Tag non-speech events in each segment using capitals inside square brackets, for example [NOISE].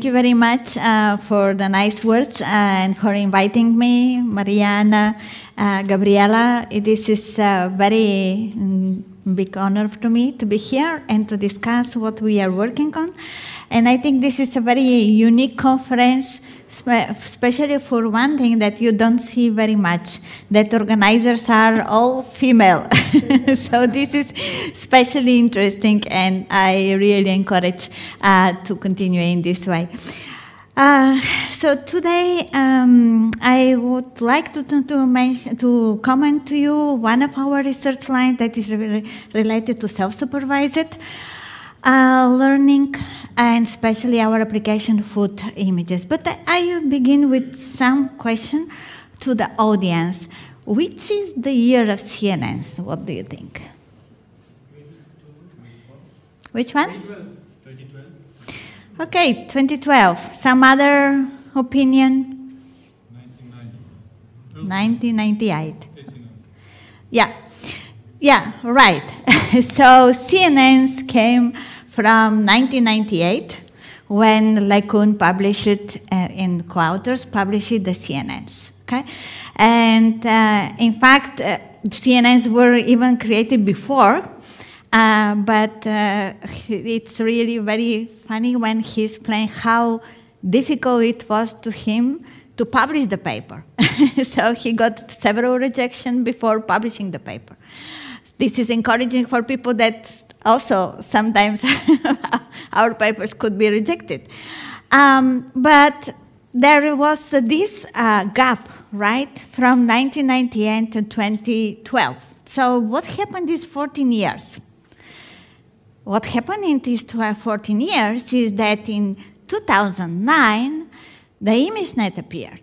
Thank you very much uh, for the nice words uh, and for inviting me, Mariana, uh, Gabriela. This is a very um, big honor to me to be here and to discuss what we are working on. And I think this is a very unique conference, especially for one thing that you don't see very much, that organizers are all female. [LAUGHS] so this is especially interesting and I really encourage uh, to continue in this way. Uh, so today um, I would like to, to, to, mention, to comment to you one of our research lines that is re related to self-supervised uh, learning and especially our application food images. But I begin with some question to the audience. Which is the year of CNNs? What do you think? Which one? 2012. Okay, 2012. Some other opinion? 1998. Yeah, yeah, right. [LAUGHS] so CNNs came from 1998 when LeCun published it uh, in co-authors published the CNNs. Okay, and uh, in fact, uh, CNNs were even created before, uh, but uh, it's really very funny when he's playing how difficult it was to him to publish the paper. [LAUGHS] so he got several rejections before publishing the paper. This is encouraging for people that also sometimes [LAUGHS] our papers could be rejected. Um, but there was this uh, gap, right, from 1998 to 2012. So what happened these 14 years? What happened in these 12, 14 years is that in 2009, the ImageNet appeared.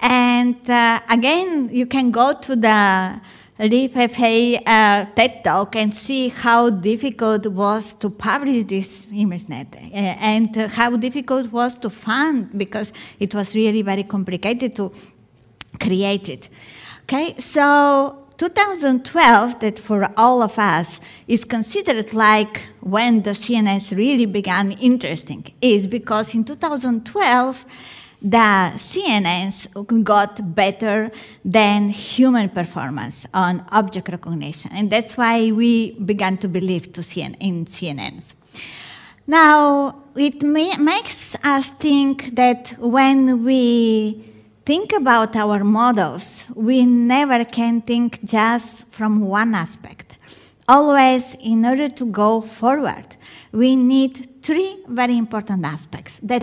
And uh, again, you can go to the Li Fei-Fei uh, TED Talk and see how difficult it was to publish this ImageNet uh, and uh, how difficult it was to fund because it was really very complicated to create it. Okay, so 2012, that for all of us is considered like when the CNNs really began interesting, is because in 2012, the CNNs got better than human performance on object recognition. And that's why we began to believe to CN in CNNs. Now, it makes us think that when we think about our models, we never can think just from one aspect. Always, in order to go forward, we need three very important aspects that